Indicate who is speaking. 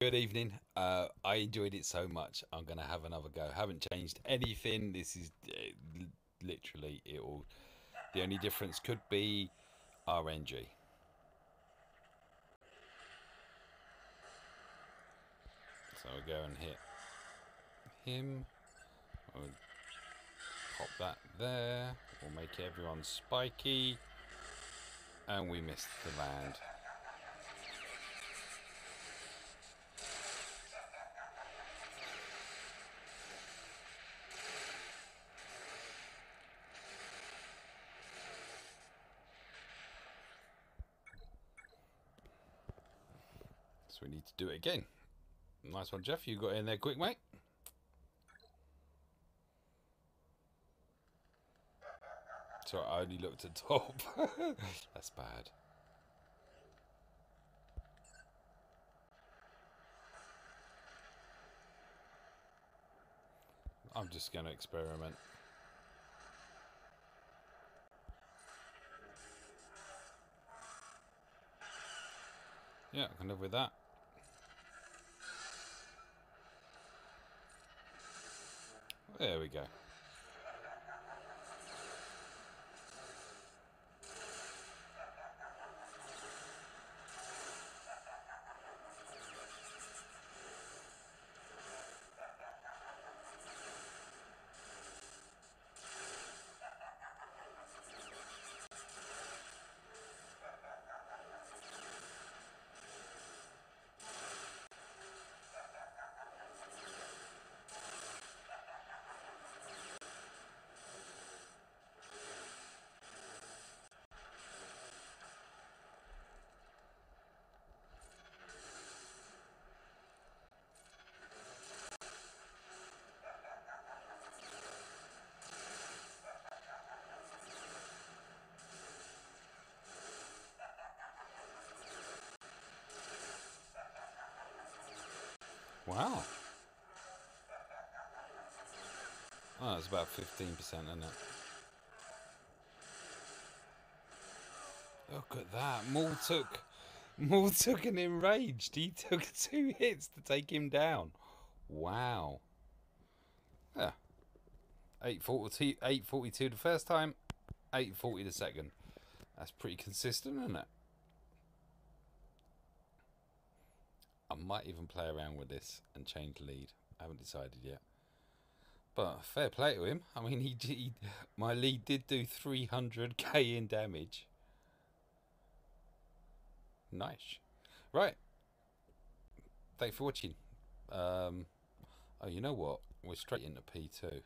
Speaker 1: Good evening. Uh, I enjoyed it so much. I'm going to have another go. Haven't changed anything. This is uh, literally it all. The only difference could be RNG. So we'll go and hit him. We'll pop that there. We'll make everyone spiky. And we missed the land. So we need to do it again. Nice one, Jeff. You got in there quick, mate. So I only looked at top. That's bad. I'm just going to experiment. Yeah, I can live with that. There we go. Wow. Oh, it's about 15%, isn't it? Look at that. Maul took... Maul took an enraged. He took two hits to take him down. Wow. Yeah. 840, 842 the first time, 840 the second. That's pretty consistent, isn't it? I might even play around with this and change lead. I haven't decided yet. But fair play to him. I mean, he, he my lead did do 300k in damage. Nice. Right. Thanks for watching. Um, oh, you know what? We're straight into P2.